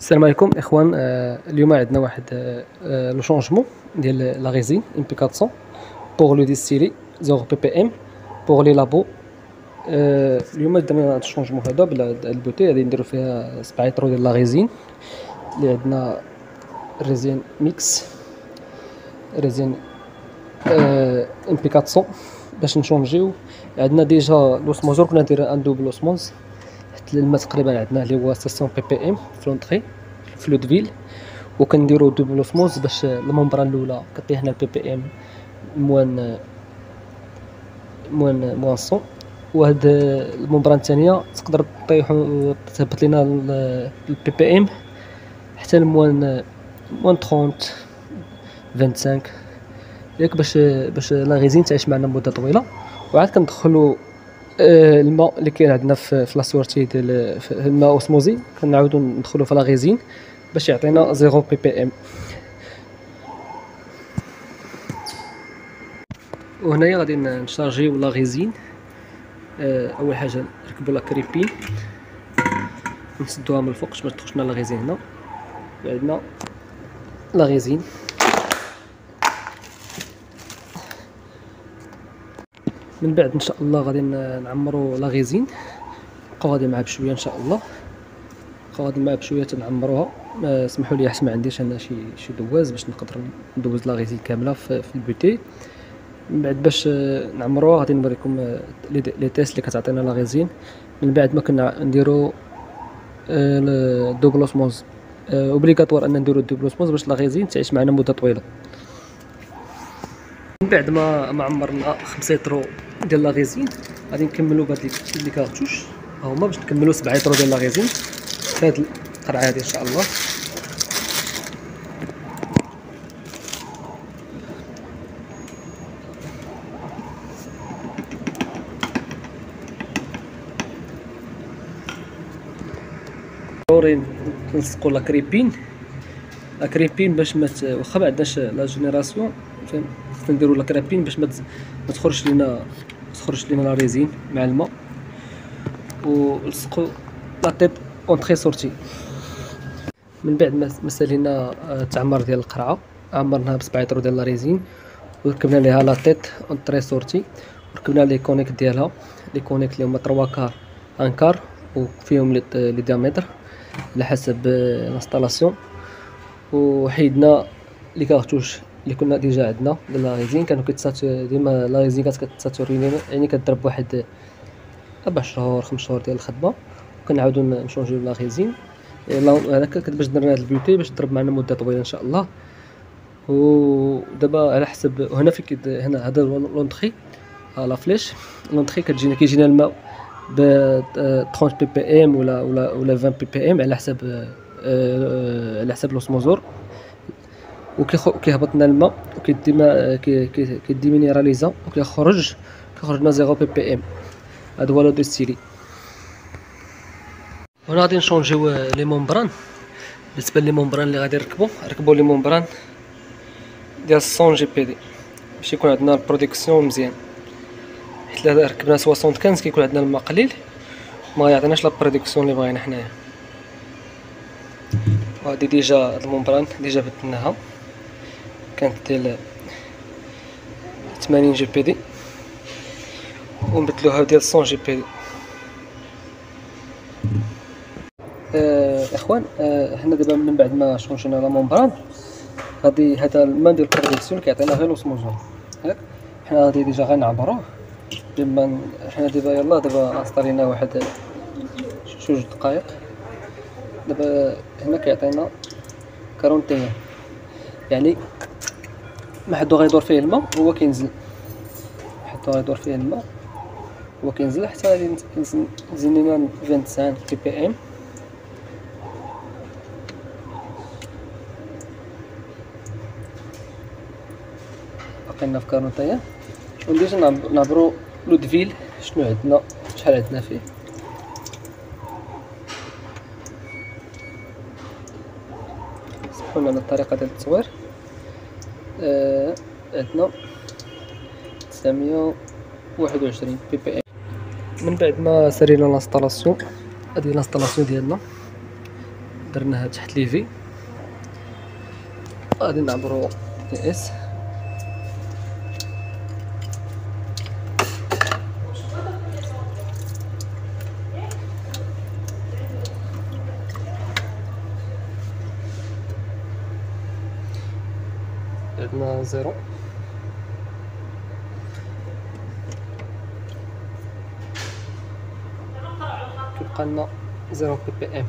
السلام عليكم إخوان. آه، اليوم عندنا واحد آه، آه، le changement ديال la résine MB 400 pour l'eau distillée 0 ppm pour les labos اليوم درنا هاد ال changement هذا بلا ال bouteille غادي نديرو فيها 7 لتر ديال la résine. اللي عندنا résine mixte résine MB 400 باش نشونجيو عندنا déjà l'osmoseur كنا ندير un double osmose حتى الماء تقريبا عندنا اللي هو 600 ppm في l'entrée في l'eau de ville وكنديرو double osmose باش ال membrane الأولى كطيح لنا ال ppm moins moins moins 100 وهاد ال membrane الثانية تقدر طيح تهبط لينا ال ppm حتى ل moins moins 30 25 ياك باش باش la résine تعيش معنا مدة طويلة. وعاد كندخلو آه، الماء اللي كاين عندنا في la sortie ديال الماء osmosée. كنعاودو ندخلو في la résine باش يعطينا zéro ppm وهنايا غادي نشارجيو la résine آه، أول حاجة نركبو la crépine. نسدوها من الفوق باش ما تدخلش لنا la résine هنا. عندنا la résine من بعد إن شاء الله غادي نعمرو la résine. نبقاو غادي معاه بشوية إن شاء الله. نبقاو غادي معاه بشوية تنعمروها. اسمحوا لي حيت ما عنديش أنا شي شي دواز باش نقدر ندوز la résine كاملة في, في ال bouteille. من بعد باش نعمروها غادي نوريكم les tests اللي كتعطينا la résine. من بعد ما كنا نديرو double osmose obligatoire أن نديرو double osmose باش la résine تعيش معنا مدة طويلة. من بعد ما ما عمرنا 5 لتر ديال لا غيزين غادي نكملوا بهاد لي كارتوش. ها هما باش نكملوا 7 لتر ديال لا غيزين في هاد القرعة هادي إن شاء الله. ضروري نلصقوا لا كريبين. la crépine باش ما واخا ما عندناش la génération خصنا نديرو la crépine باش ما تخرجش لينا ما تخرجش لينا la résine مع الماء ولصقوا la tête entrée sortie. من بعد ما سالينا التعمر ديال القرعة عمرناها بسبعة لتر ديال la résine وركبنا ليها la tête entrée sortie وركبنا les coniques ديالها les coniques اللي هما 3 quarts un quart وفيهم les diamètres على حسب l'installation وحيدنا les cartouches اللي كنا déjà عندنا ديال la résine كانوا كيتسات ديما la résine كانت كتساتوريني يعني كضرب واحد أربع شهور خمس شهور ديال الخدمة. وكنعاودو نشونجيو la résine. هذاك باش درنا هاد ال bouteille باش تضرب معنا مدة طويلة إن شاء الله. ودابا على حسب هنا فيك هنا هذا l'entrée la flèche. l'entrée كتجينا كيجينا الماء ب 30 ppm ولا ولا ولا 20 ppm على حسب آه، آه، على حسب l'osmoseur وكيهبط لنا الماء وكي dé كي déminéraliser وكيخرج كيخرج لنا 0 ppm هذا هو l'eau distillée هنا غادي ن change يو les membranes بالنسبة les membranes اللي غادي نركبو نركبو les membranes ديال 100 GPD. باش يكون عندنا ال production مزيان. حيت الا ركبنا 75 كيكون عندنا الماء قليل. ما يعطيناش لا production اللي بغينا حنايا. وهادي déjà هاد ال membrane déjà بدلناها. كانت ديال 80 GPD ونبدلوها ديال 100 GPD. آه إخوان آه حنا دابا من بعد ما change ينا la membrane غادي هذا الماء ديال ال production كيعطينا غير l'osmoseur ياك حنا غادي déjà غنعبروه بما حنا دابا يلاه دابا install ينا واحد جوج دقائق دابا هنا كيعطينا quarante et un يعني ما حدو غيدور فيه الماء هو كينزل. حدو غيدور فيه الماء هو كينزل حتى غادي نزيد لنا 25 ppm بقينا في quarante et un وندير نعبرو l'eau de ville شنو عندنا شحال عندنا فيه. سمحوا لنا الطريقة ديال التصوير. عندنا تسعمية واحد وعشرين ppm. من بعد ما سالينا l'installation هادي l'installation ديالنا درناها تحت l'évier. غادي نعبرو TDS. عندنا zéro. كيبقى لنا zéro ppm.